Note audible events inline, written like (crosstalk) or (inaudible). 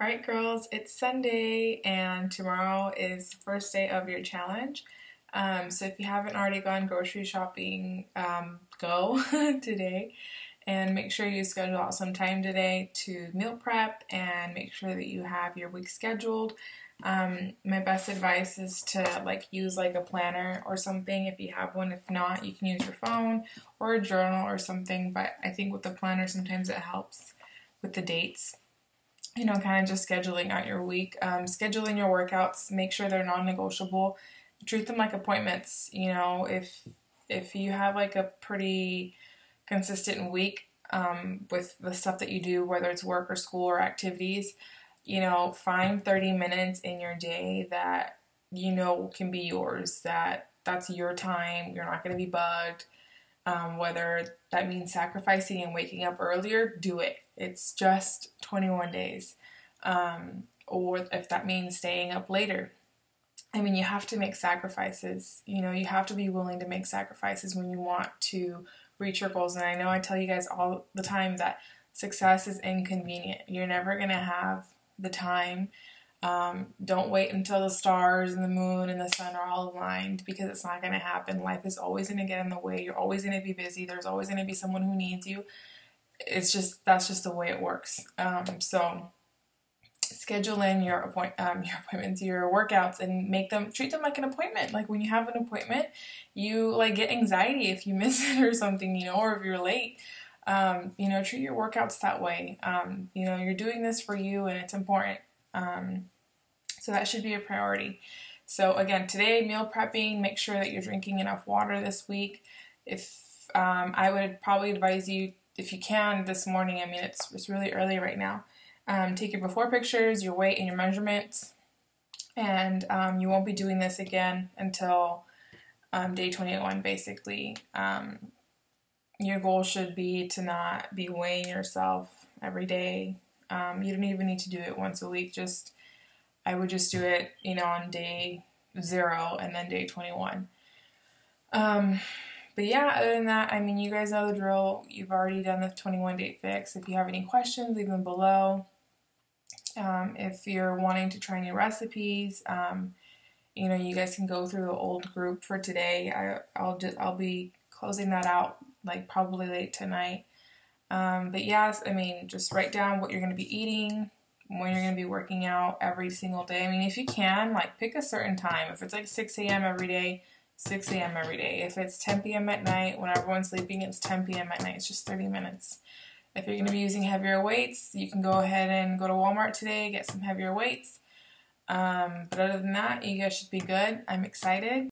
Alright girls, it's Sunday and tomorrow is the first day of your challenge. Um, so if you haven't already gone grocery shopping, um, go (laughs) today and make sure you schedule out some time today to meal prep and make sure that you have your week scheduled. Um, my best advice is to like use like a planner or something if you have one. If not, you can use your phone or a journal or something. But I think with the planner, sometimes it helps with the dates you know, kind of just scheduling out your week, um, scheduling your workouts, make sure they're non-negotiable, treat them like appointments. You know, if if you have like a pretty consistent week um, with the stuff that you do, whether it's work or school or activities, you know, find 30 minutes in your day that you know can be yours. That that's your time. You're not going to be bugged. Um, whether that means sacrificing and waking up earlier, do it. It's just 21 days. Um, or if that means staying up later. I mean, you have to make sacrifices. You know, you have to be willing to make sacrifices when you want to reach your goals. And I know I tell you guys all the time that success is inconvenient. You're never going to have the time um, don't wait until the stars and the moon and the sun are all aligned because it's not going to happen. Life is always going to get in the way. You're always going to be busy. There's always going to be someone who needs you. It's just that's just the way it works. Um, so schedule in your appoint um, (laughs) your appointments, your workouts, and make them treat them like an appointment. Like when you have an appointment, you like get anxiety if you (laughs) miss it or something, you know, or if you're late. Um, you know, treat your workouts that way. Um, you know, you're doing this for you, and it's important. Um, so that should be a priority. So again, today meal prepping, make sure that you're drinking enough water this week. If um, I would probably advise you, if you can, this morning. I mean, it's it's really early right now. Um, take your before pictures, your weight, and your measurements, and um, you won't be doing this again until um, day 21. Basically, um, your goal should be to not be weighing yourself every day um, you don't even need to do it once a week. Just I would just do it, you know, on day zero and then day 21. Um, but yeah, other than that, I mean, you guys know the drill. You've already done the 21 Day Fix. If you have any questions, leave them below. Um, if you're wanting to try new recipes, um, you know, you guys can go through the old group for today. I, I'll just I'll be closing that out like probably late tonight. Um, but yes, I mean, just write down what you're going to be eating, when you're going to be working out every single day. I mean, if you can, like pick a certain time. If it's like 6 a.m. every day, 6 a.m. every day. If it's 10 p.m. at night, when everyone's sleeping, it's 10 p.m. at night. It's just 30 minutes. If you're going to be using heavier weights, you can go ahead and go to Walmart today, get some heavier weights. Um, but other than that, you guys should be good. I'm excited.